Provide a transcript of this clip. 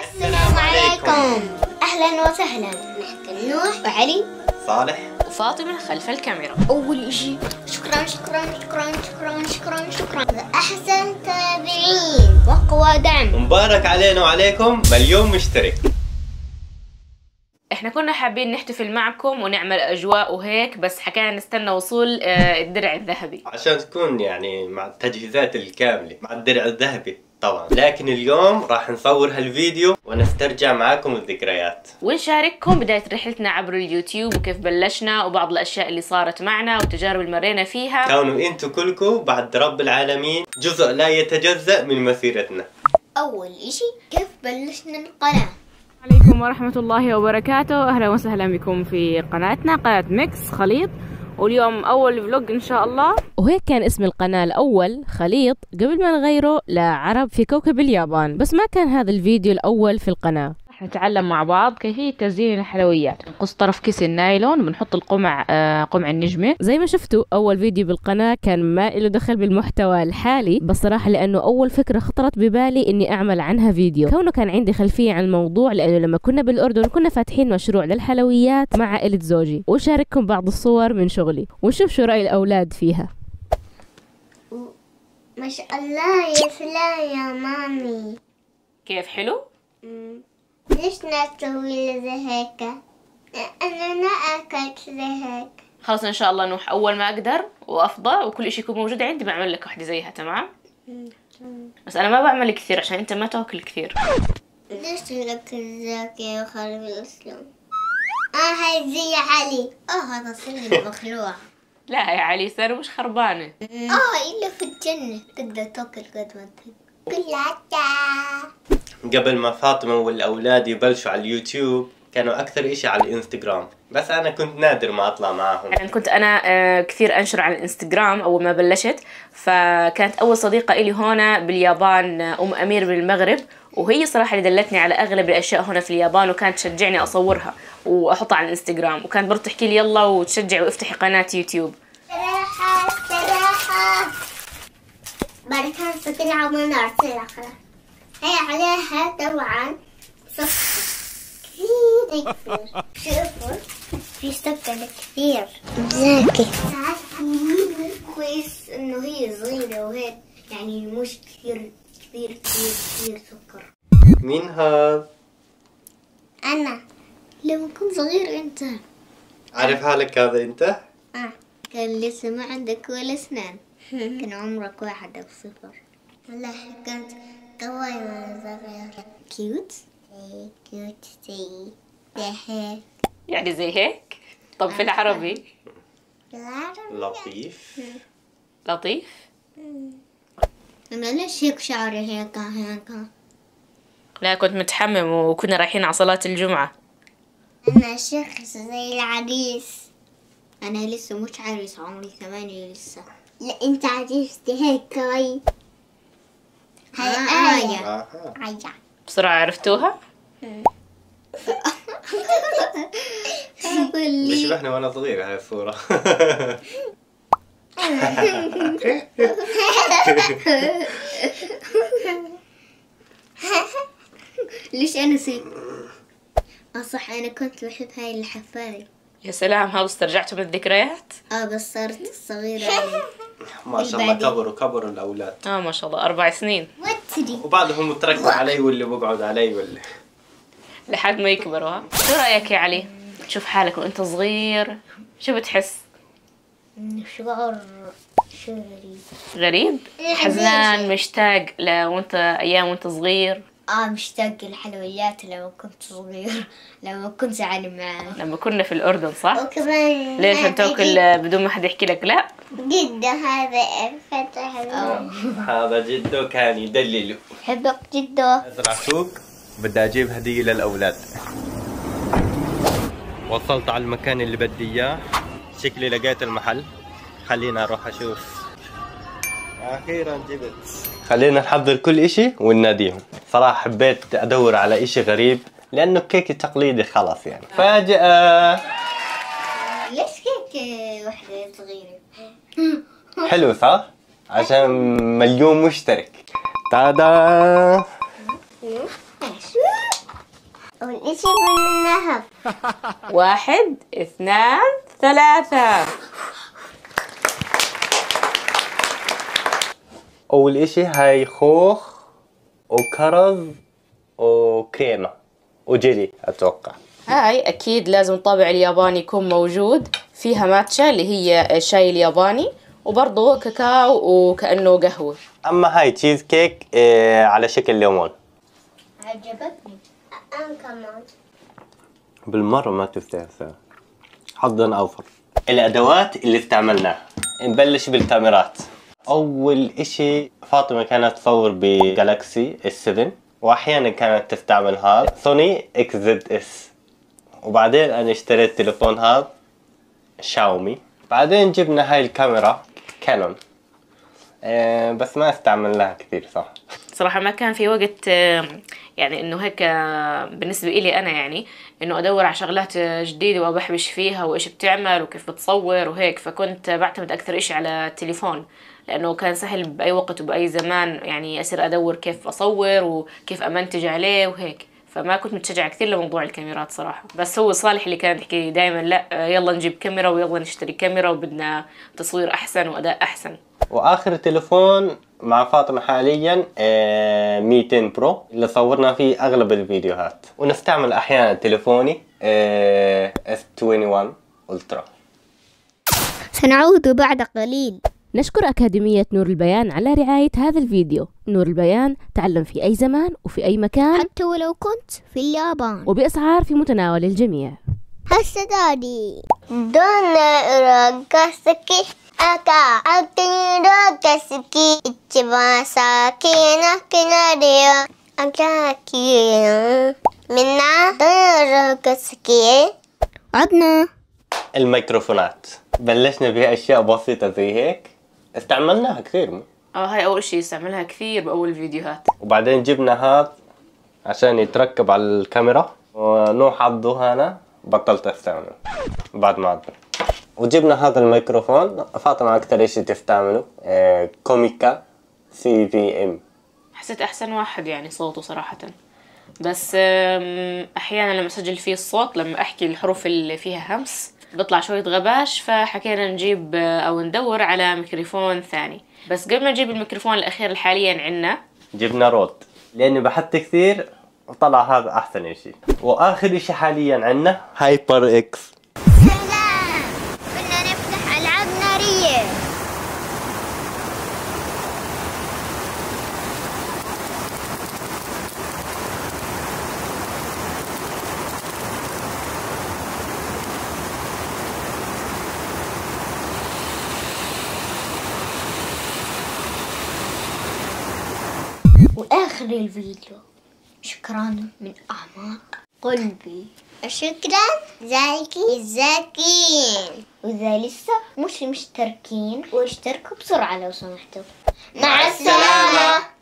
السلام عليكم. أهلا وسهلا. نحن نوح وعلي. صالح. وفاطمة خلف الكاميرا. أول إشي. شكرا شكرا شكرا شكرا شكرا شكرا. أحسن تابعين. واقوى دعم. مبارك علينا وعليكم. مليون مشترك. إحنا كنا حابين نحتفل معكم ونعمل أجواء وهيك بس حكينا نستنى وصول آه، الدرع الذهبي. عشان تكون يعني مع التجهيزات الكاملة مع الدرع الذهبي. طبعا. لكن اليوم راح نصور هالفيديو ونسترجع معاكم الذكريات. ونشارككم بداية رحلتنا عبر اليوتيوب وكيف بلشنا وبعض الأشياء اللي صارت معنا والتجارب اللي مرينا فيها. كونوا أنتوا كلكم بعد رب العالمين جزء لا يتجزأ من مسيرتنا. أول إشي كيف بلشنا القناة عليكم ورحمة الله وبركاته. أهلا وسهلا بكم في قناتنا قناة ميكس خليط. واليوم أول vlog إن شاء الله. وهيك كان اسم القناة الأول خليط. قبل ما نغيره لعرب في كوكب اليابان. بس ما كان هذا الفيديو الأول في القناة. رح نتعلم مع بعض كيفية تزيين الحلويات. نقص طرف كيس النايلون بنحط القمع آه قمع النجمة. زي ما شفتوا أول فيديو بالقناة كان ما له دخل بالمحتوى الحالي بس صراحة لأنه أول فكرة خطرت ببالي إني أعمل عنها فيديو. كونه كان عندي خلفية عن الموضوع لأنه لما كنا بالأردن كنا فاتحين مشروع للحلويات مع عائلة زوجي. وشارككم بعض الصور من شغلي ونشوف شو رأي الأولاد فيها. ما شاء الله يا سلام يا مامي. كيف حلو؟ ليش نسوي زي هيك؟ أنا ما أكلت زي هيك. خلص إن شاء الله نوح أول ما أقدر وأفضى وكل إشي يكون موجود عندي بعمل لك واحدة زيها تمام؟ بس أنا ما بعمل كثير عشان أنت ما تاكل كثير. ليش لك ذاك يا خالد الاسلام آه هاي زي علي. آه هذا سلم مخلوع. لا يا علي سنة مش خربانة. آه إلا في الجنة تقدر تاكل قد ما تحب. كلها قبل ما فاطمة والأولاد يبلشوا على اليوتيوب كانوا أكثر إشي على الإنستغرام. بس أنا كنت نادر ما أطلع معاهم. يعني كنت أنا آه، كثير أنشر على الإنستغرام أول ما بلشت. فكانت أول صديقة إلي هنا باليابان آه، أم أمير بالمغرب وهي صراحة اللي دلتني على أغلب الأشياء هنا في اليابان وكانت تشجعني أصورها وأحطها على الإنستغرام. وكانت برضه تحكي لي يلا وتشجع وافتحي قناة يوتيوب. بعد كان خلاص هي عليها طبعا. صفر كثير كثير. شوفوا في سكر كثير ذاكي كويس إنه هي صغيرة وهيك يعني مش كثير كثير كثير كثير سكر. مين هذا؟ أنا. لما كنت صغير أنت. عارف حالك هذا أنت؟ آه. كان لسه ما عندك ولا اسنان كان عمرك واحد أو صفر. والله كنت قوي وأنا صغير cute إيه، cute زي زي هيك يعني زي هيك؟ طب في العربي؟ بالعربي لطيف. لطيف؟ أنا ليش هيك شعري هيك هيك. لا كنت متحمم وكنا رايحين على صلاة الجمعة. أنا شخص زي العريس. أنا لسه مش عريس عمري ثمانية لسه. لا أنت عريستي هيك كوي هاي. آية بسرعة عرفتوها؟ قولي بيشبهني وأنا صغير هاي الصورة. ليش أنا سي آه صح أنا كنت بحب هاي الحفاية يا سلام هذا استرجعتوا من الذكريات آه بس صرت صغيرة ما شاء الله كبروا كبروا الأولاد. آه ما شاء الله. أربع سنين. وتري وبعضهم متركوا علي واللي بقعد علي واللي. لحد ما يكبروا ها؟ شو رأيك يا علي؟ تشوف حالك وأنت صغير. شو بتحس؟ شعور شو غريب؟ غريب إيه حزنان. مشتاق لوانت أيام وأنت صغير. آه مشتاق الحلويات لما كنت صغير لما كنت أعلم معاه لما كنا في الأردن صح؟ وكمان ليش أنت تاكل بدون ما حد يحكي لك لا. جدا هذا فتح. هذا جده كان يدلله حبك نازل على السوق بدي أجيب هدية للأولاد. وصلت على المكان اللي بدي إياه. شكلي لقيت المحل. خلينا أروح أشوف. أخيرا جبت. خلينا نحضر كل إشي ونناديهم. صراحة حبيت أدور على إشي غريب لأنه كيك تقليدي خلاص يعني. فاجأة ليش هيك وحدة صغيرة؟ حلو صح؟ عشان مليون مشترك. تادا. أول إشي بالنهب واحد اثنان ثلاثة. أول إشي هاي خوخ. وكرز وكريمة وجيلي أتوقع. هاي أكيد لازم الطابع الياباني يكون موجود. فيها ماتشا اللي هي الشاي الياباني وبرضه كاكاو وكأنه قهوة. أما هاي تشيز كيك آه على شكل ليمون. عجبتني. أنا كمان. بالمرة ما تستاهل حظا أوفر. الأدوات اللي استعملناها. نبلش بالكاميرات. أول إشي فاطمة كانت تصور بجالكسي إس 7 وأحيانا كانت تستعمل هذا. سوني إكس زد إس. وبعدين أنا اشتريت تليفون هذا شاومي. بعدين جبنا هاي الكاميرا كانون. آه، بس ما استعملناها كثير صح صراحة ما كان في وقت آه، يعني إنه هيك آه، بالنسبة إلي أنا يعني إنه أدور على شغلات جديدة وأبحبش فيها وإيش بتعمل وكيف بتصور وهيك. فكنت بعتمد أكثر إشي على التليفون. لأنه كان سهل بأي وقت وبأي زمان يعني اصير أدور كيف أصور وكيف أمنتج عليه وهيك. فما كنت متشجعة كثير لموضوع الكاميرات صراحة. بس هو صالح اللي كان يحكي لي دائما لا آه، يلا نجيب كاميرا ويلا نشتري كاميرا وبدنا تصوير أحسن وأداء أحسن. وآخر تليفون مع فاطمة حاليا آه، 200 برو اللي صورنا فيه أغلب الفيديوهات. ونستعمل أحيانا تليفوني اس 21 ألترا. سنعود بعد قليل. نشكر أكاديمية نور البيان على رعاية هذا الفيديو. نور البيان تعلم في أي زمان وفي أي مكان. حتى ولو كنت في اليابان. وبأسعار في متناول الجميع. هسه دادي دون روكاسكي أكا أكني روكاسكي إتشبا ساكينا كناريو أكاكي منا. دون روكاسكي عدنا. الميكروفونات. بلشنا بأشياء بسيطة زي هيك. استعملناها كثير. آه هاي أول شيء استعملها كثير بأول الفيديوهات. وبعدين جبنا هذا عشان يتركب على الكاميرا. ونو حظه هنا بطلت أستعمله بعد ما عدنا وجبنا هذا الميكروفون. فاطمة أكثر إشي تستعمله؟ آه، Comica CVM. حسيت أحسن واحد يعني صوته صراحة. بس أحيانا لما أسجل فيه الصوت لما أحكي الحروف اللي فيها همس بيطلع شوية غباش فحكينا نجيب آه، أو ندور على ميكروفون ثاني. بس قبل ما نجيب الميكروفون الأخير اللي حاليا عنا جبنا Rode. لأني بحثت كثير وطلع هذا أحسن إشي. وآخر إشي حاليا عنا HyperX. وآخر الفيديو. شكرا من أعماق قلبي. شكرا زاكي. الزاكين وإذا لسه مش مشتركين واشتركوا بسرعة لو سمحتوا. مع السلامة.